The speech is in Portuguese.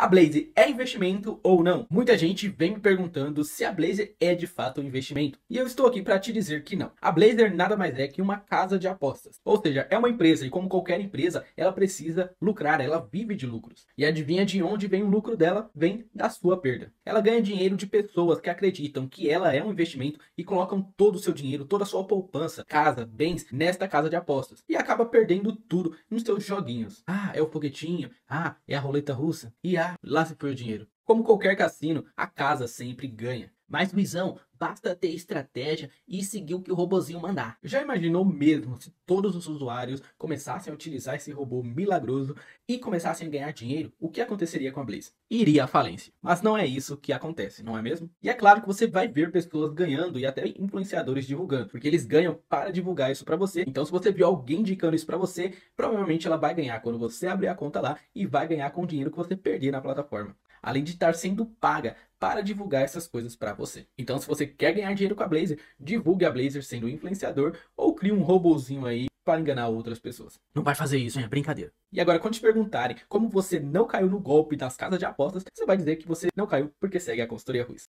A Blaze é investimento ou não? Muita gente vem me perguntando se a Blaze é de fato um investimento. E eu estou aqui para te dizer que não. A Blazer nada mais é que uma casa de apostas. Ou seja, é uma empresa e como qualquer empresa, ela precisa lucrar, ela vive de lucros. E adivinha de onde vem o lucro dela? Vem da sua perda. Ela ganha dinheiro de pessoas que acreditam que ela é um investimento e colocam todo o seu dinheiro, toda a sua poupança, casa, bens nesta casa de apostas. E acaba perdendo tudo nos seus joguinhos. Ah, é o foguetinho. Ah, é a roleta russa. E ah, lá se foi o dinheiro. Como qualquer cassino, a casa sempre ganha. Mas, Luizão, basta ter estratégia e seguir o que o robozinho mandar. Já imaginou mesmo se todos os usuários começassem a utilizar esse robô milagroso e começassem a ganhar dinheiro? O que aconteceria com a Blaze? Iria à falência. Mas não é isso que acontece, não é mesmo? E é claro que você vai ver pessoas ganhando e até influenciadores divulgando, porque eles ganham para divulgar isso para você. Então, se você viu alguém indicando isso para você, provavelmente ela vai ganhar quando você abrir a conta lá e vai ganhar com o dinheiro que você perder na plataforma além de estar sendo paga para divulgar essas coisas para você. Então, se você quer ganhar dinheiro com a Blazer, divulgue a Blazer sendo influenciador ou crie um robozinho aí para enganar outras pessoas. Não vai fazer isso, hein? É brincadeira. E agora, quando te perguntarem como você não caiu no golpe das casas de apostas, você vai dizer que você não caiu porque segue a consultoria Ruiz.